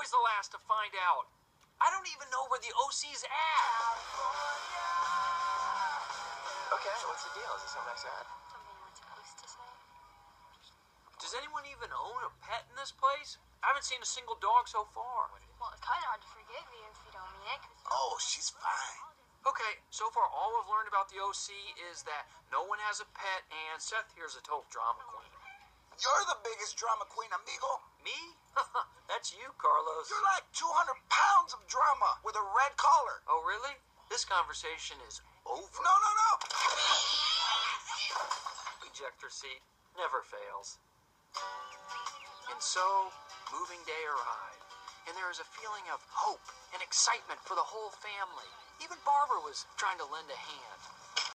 Pets are always the last to find out. I don't even know where the OC's at. Okay, what's the deal? Is it something I said? Something you're not supposed to say. Does anyone even own a pet in this place? I haven't seen a single dog so far. Well, it's kind of hard to forgive you if you don't mean it. 'cause- Oh, she's fine. Okay, so far all I've learned about the OC is that no one has a pet, and Seth here's a total drama queen. You're the biggest drama queen, amigo. Me? That's you, Carlos. You're like 200 pounds of drama with a red collar. Oh, really? This conversation is over. No, no, no. Ejector seat never fails. And so, moving day arrived, and there was a feeling of hope and excitement for the whole family. Even Barbara was trying to lend a hand.